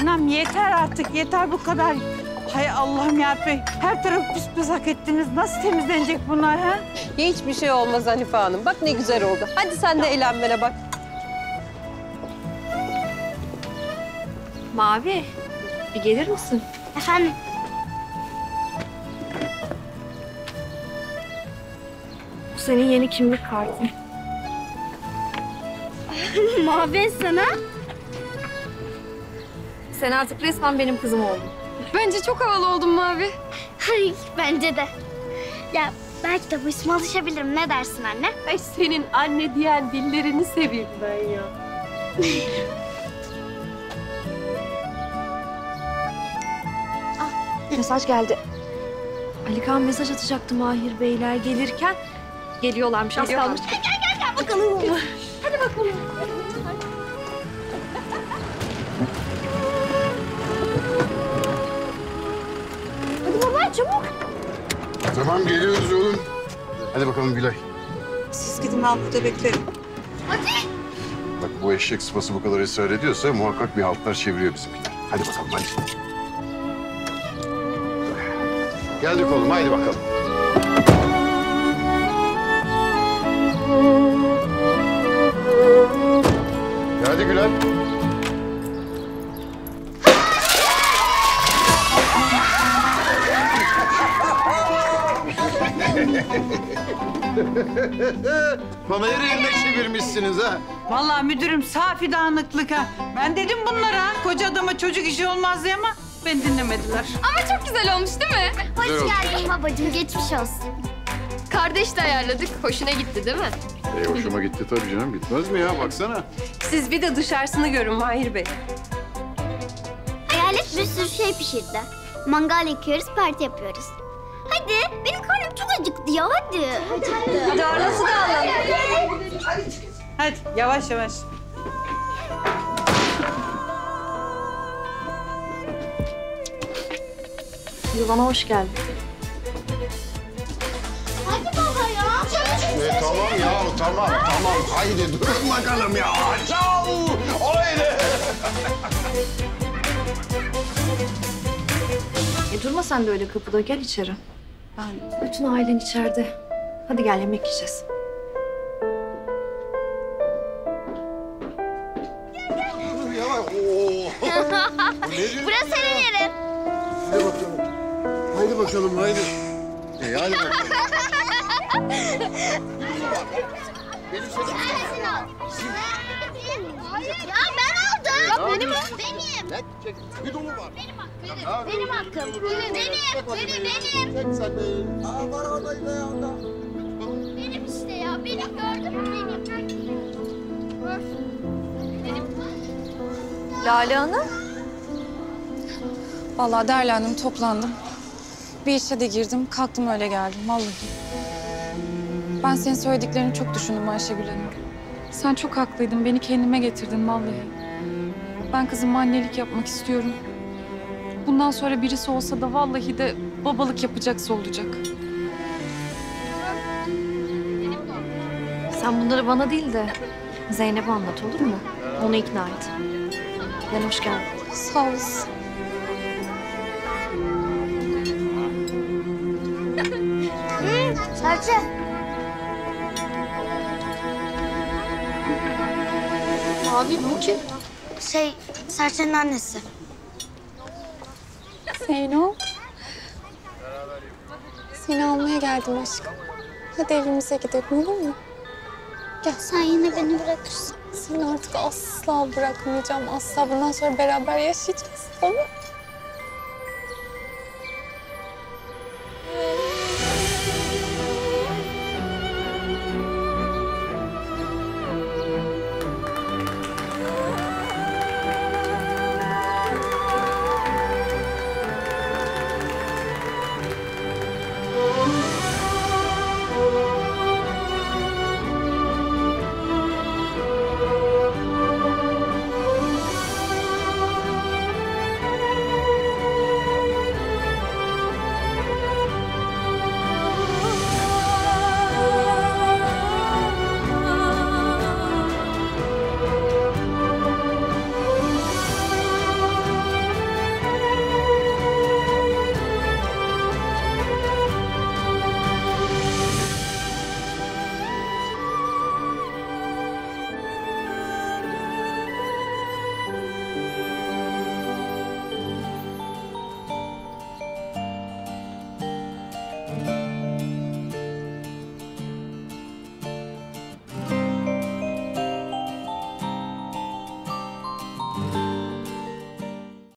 Anam yeter artık yeter bu kadar. Hay Allah'ım ya her tarafı pis pis ettiniz. Nasıl temizlenecek bunlar ha? Hiçbir şey olmaz Hanife Hanım. Bak ne güzel oldu. Hadi sen de eğlenmene bak. Mavi, bir gelir misin? Efendim? Bu senin yeni kimlik kartın. Mavi sana. Sen artık resmen benim kızım oldun. Bence çok havalı oldun Mavi. Ay bence de. Ya belki de bu isme alışabilirim. Ne dersin anne? Ay senin anne diyen dillerini seveyim ben ya. Mesaj geldi. Ali Kaan mesaj atacaktı Mahir Beyler gelirken. Geliyorlarmış, az kalmış. Tamam geliyoruz oğlum. Hadi bakalım Gülay. Siz gidin ben burada beklerim. Bak bu eşek sıpası bu kadar ısrar ediyorsa muhakkak bir haltlar çeviriyor bizimkiler. Hadi bakalım hadi. Geldik oğlum haydi bakalım. Hadi Gülay. Bana yarı yemek çevirmişsiniz ha. Vallahi müdürüm safi dağınıklık ha. Ben dedim bunlara koca adama çocuk işi olmaz diye ama ben dinlemediler. Ama çok güzel olmuş değil mi? Hoş Güzel oldu. geldin babacığım. Geçmiş olsun. Kardeş de ayarladık. Hoşuna gitti değil mi? E, hoşuma gitti tabii canım. Bitmez mi ya? Baksana. Siz bir de dışarısını görün Mahir Bey. Hayalet bir sürü şey pişirdi. Mangal yakıyoruz, parti yapıyoruz. Hadi, benim karnım çok acıktı ya, hadi. Hadi orası da alalım. Hadi yavaş yavaş. Yuvana hoş geldin. Hadi baba ya. E, tamam ya tamam tamam. Haydi durun bakalım ya. Çao. Haydi. E durma sen de öyle kapıda, gel içeri. Ben... Bütün ailen içeride. Hadi gel yemek yiyeceğiz. Ya, oo. Bu nedir? Burası senin yerin. Hadi bakalım. Haydi bakalım haydi. E, hadi bakalım. Benim sözüm. Sensin al. Ya ben aldım. Benim. Benim. Çek. Bir dolu var. Benim Hakkım. Benim hakkım. Benim. Benim. Benim. Çek sen de. Aa, var orada yine yanında. Benim işte ya. Benim gördün mü benim? Benim. Lale Hanım. Vallahi derlendim, toplandım. Bir işe de girdim, kalktım öyle geldim vallahi. Ben senin söylediklerini çok düşündüm Ayşegül Hanım. Sen çok haklıydın, beni kendime getirdin vallahi. Ben kızıma annelik yapmak istiyorum. Bundan sonra birisi olsa da vallahi de babalık yapacaksa olacak. Sen bunları bana değil de Zeynep'e anlat olur mu? Onu ikna et. Gel hoş geldin. Sağ olasın. Serçe. Mavi bu kim? Şey, Serçe'nin annesi. Zeyno. Seni almaya geldim aşkım. Hadi evimize gidelim olur mu? Sen yine beni bırakırsın. Seni artık asla bırakmayacağım. Asla bundan sonra beraber yaşayacağız. Tamam mı?